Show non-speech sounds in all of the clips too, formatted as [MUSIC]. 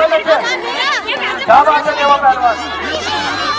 Давайте, давайте, давайте.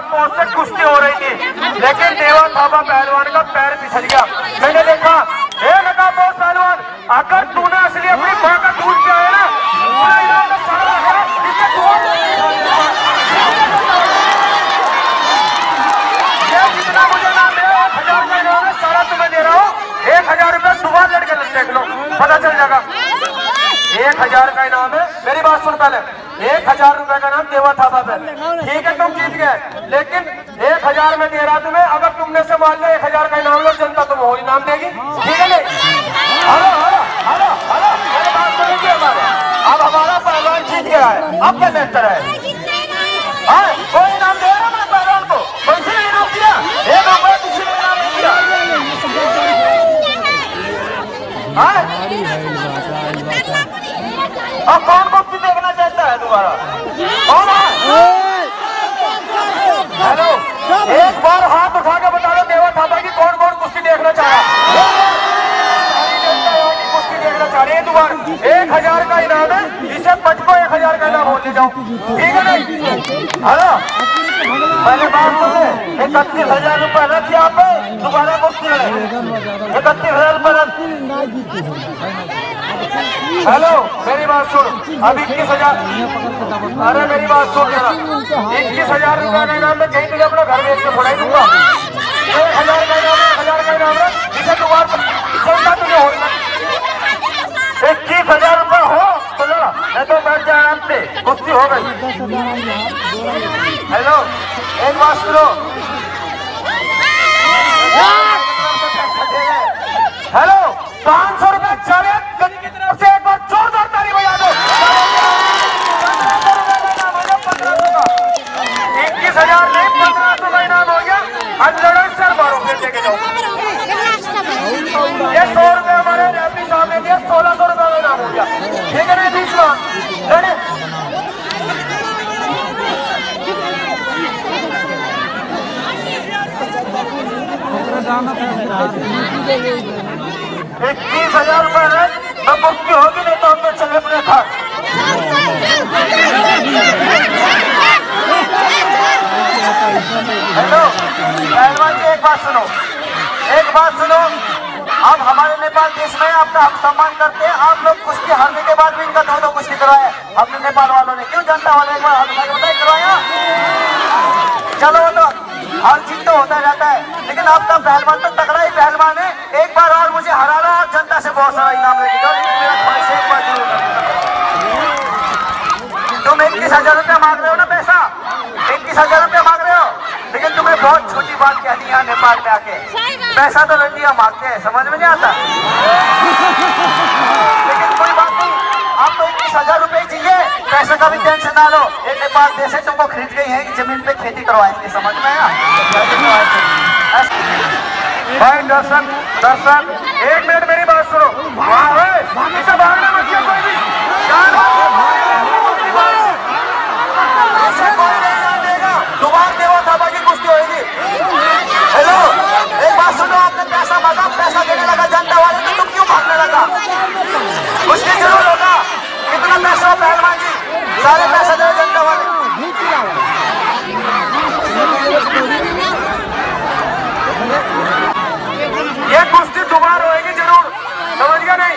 पहलवान की नकाब से कुश्ती हो रही थी। लेकिन देवा थापा पहलवान का पैर फिसल गया। मैंने देखा हे नकाब पहुँच पहलवान अगर तूने असली अपनी माँ का दूध पिया ना। तू- है लड़के देख लो, पता चल जाएगा। एक हज़ार का इनाम है। मेरी बात सुन पहले। एक हज़ार रुपए का नाम देवा था पे ठीक है तुम जीत गए लेकिन एक हज़ार में दे रहा तुम्हें अगर तुमने से मान लिया एक हज़ार का इनाम लो जनता तुम और इनाम देगी ठीक है नहीं हेलो हेलो हेलो हेलो मेरी बात सुनिए हमारे अब हमारा पहलवान जीत गया है अब क्या बेहतर है हाँ, कोई इनाम दे रहा मैं पहलवान को कोई से इनाम दिया एक रुपये किसी ने इनाम नहीं दिया हाँ? अब कौन कुश्ती देखना चाहता है दोबारा कौन है? हेलो एक बार हाथ उठा के बता दो, देवा थापा की कौन कौन कुश्ती देखना चाह रहा कुश्ती देखना चाह रही है दोबारा एक हज़ार का इनाम है, इसे पचको एक हज़ार का इनाम ले जाओ। ठीक है हेलो पहले बात सुन, इकतीस हज़ार रुपए रख यहाँ पे, दोबारा कुश्ती इकतीस हज़ार रुपए रख। हेलो, मेरी बात सुन। अब इक्कीस हज़ार अरे, मेरी बात सुन जरा। इक्कीस हज़ार रुपया का इनाम में कहीं तुझे अपना घर बेच के फोड़ाई दूँगा। एक हज़ार का इनाम एक हज़ार का इनाम है। इसे दोबारा चलता तुझे होना इक्कीस हज़ार रुपए हो तो लो मैं तो बैठ जाए आराम से। कुश्ती हो गई। हेलो, एक बात सुनो। हेलो, पाँच सौ रुपए चले गली की तरफ़ से एक बार जोरदार ताली बजा दो इक्कीस हज़ार नहीं पंद्रह सौ का इनाम हो गया अब लड़ो सर मारो फिर लेके जाओ ये सौ रुपए हमारे रेफरी साहब ने दिया सोलह सौ रुपए का इनाम हो गया ठीक है ना बीस लाख इक्कीस हज़ार रुपए है, अब मुक्ति होगी नहीं तो हम तो चले अपने घर हेलो पहलवान जी एक बात सुनो एक बात सुनो अब हमारे में आपका हम सम्मान करते हैं। आप लोग कुश्ती हारने के बाद भी इनका दो दो कुश्ती करवाए हमने नेपाल वालों ने क्यों जनता वाले एक बार उठा के करवाया चलो तो हर जीत तो होता रहता है, लेकिन आपका पहलवान तो तगड़ा ही पहलवान है। एक बार और मुझे हराना और जनता से बहुत सारा इनाम लेके जाओ तुम इक्कीस हज़ार रुपया मांग रहे हो ना पैसा? इक्कीस हज़ार रुपया मांग रहे हो लेकिन तुम्हें बहुत छोटी बात कह दी यहाँ नेपाल में आके पैसा तो लंडिया मांगते हैं समझ में नहीं आता लेकिन कोई बात नहीं आप तो इक्कीस हज़ार रुपए चाहिए पैसे का भी टेंशन ना लो ये नेपाल देश है तुमको खरीद गई है कि ज़मीन पे खेती करवाएँगे समझ में आया भाई दर्शक दर्शक एक मिनट मेरी बात सुनो है किया कोई भी शांत हो। इसे कोई नहीं जाने देगा दोबारा देवा थापा की कुश्ती होगी हेलो एक बात सुनो आपने पैसा मांगा पैसा देने लगा जनता वाले भागने लगा। कुश्ती ज़रूर होगा कितना पैसा हो पहलवान जी, सारे पैसा दे जनता वाले ये कुश्ती दोबारा होगी ज़रूर। समझ गया नहीं?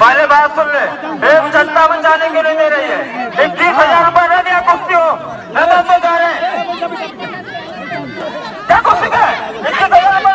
पहले बात सुन ले। एक जनता जाने के नहीं दे रही है। इक्कीस हज़ार रुपए दे दिया कुश्ती हो मैं तो जा रहे क्या कुश्ती का इक्कीस हज़ार रुपए?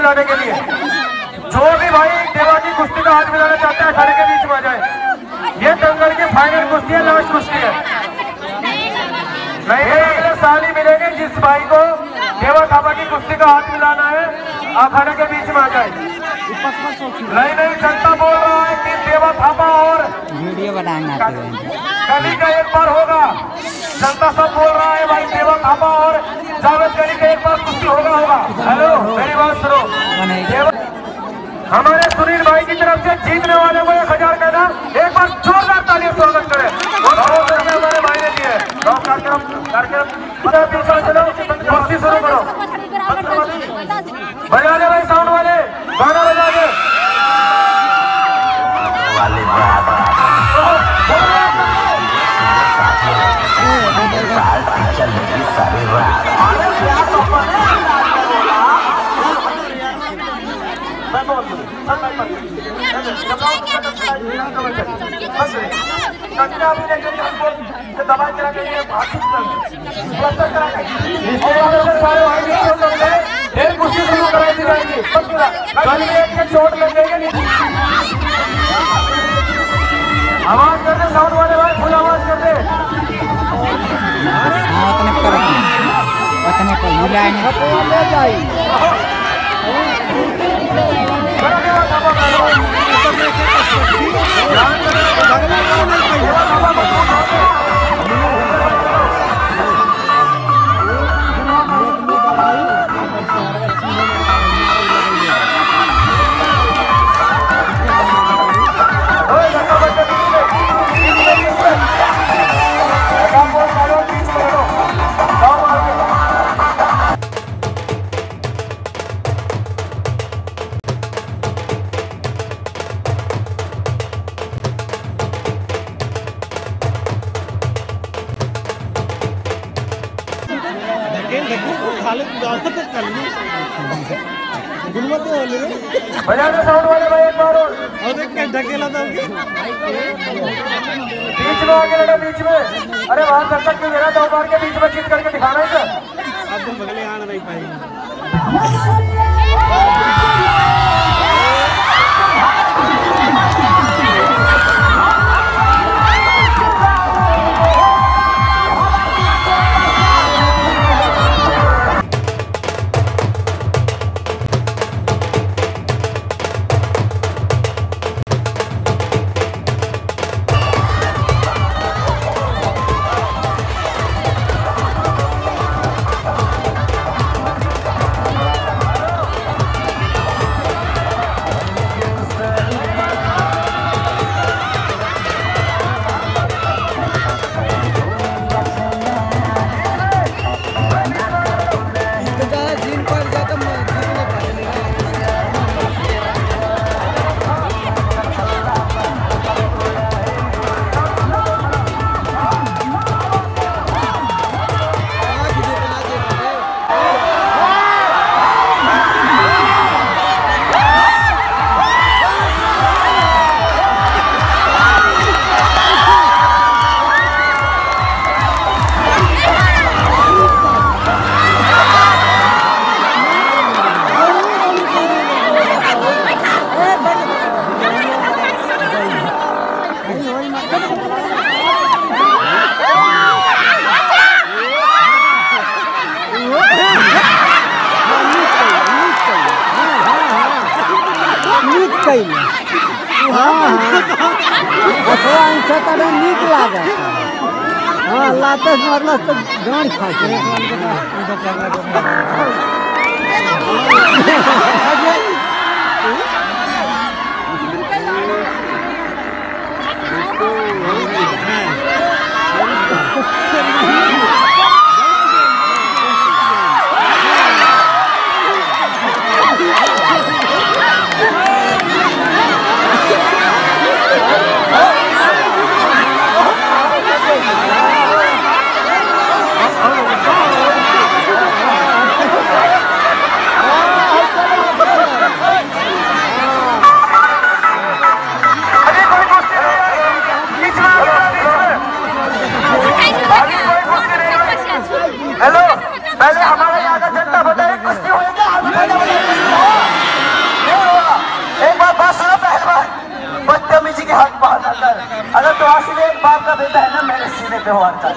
मिलाने के लिए। जो भी भाई देवा की कुश्ती का हाथ मिलाना चाहते हैं अखाड़े के बीच में आ जाए। ये दंगल की फाइनल कुश्ती है लास्ट कुश्ती है। नहीं साल ही मिलेंगे जिस भाई को देवा थापा की कुश्ती का हाथ मिलाना है अखाड़े के बीच में आ जाए। नहीं नहीं जनता बोल रहा है कि देवा थापा और वीडियो बनाना हैं। कली का एक बार होगा। जनता सब बोल रहा है भाई देवा थापा और जावेद करी के एक बार कुश्ती होगा होगा। हेलो मेरी बात सुनो। हमारे सुनील भाई की तरफ़ से जीतने वाले को एक हज़ार का इनाम एक बार जोरदार तालियों स्वागत करें। हमारे भाई ने दिए कार्यक्रम कार्यक्रम उधर पीछे चलो कुश्ती शुरू करो। बजाने भाई साउंड दवाई करा के लिए प्लास्टर करा के और वाले से सारे भाई नीचे एक कुर्सी शुरू कराई दी जाएगी कल एक के चोट लग गई आवाज़ कर दे साउंड वाले भाई फुल आवाज़ कर दे उतने पर उतने पर मिलाएँगे बड़ा बजा दे साउंड वाले भाई एक बार और। बीच में आगे लड़ा बीच में। अरे वहाँ तक तक क्यों गिरा दो बार के बीच में जीत करके दिखाना है सर नीक नहीं हाँ कैल हाँ, हाँ। अथवा अंश निक लागत। हाँ लातस मरलस तो जान फाटे [LAUGHS] मेरे सीने पे